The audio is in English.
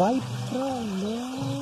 Vai pra lá.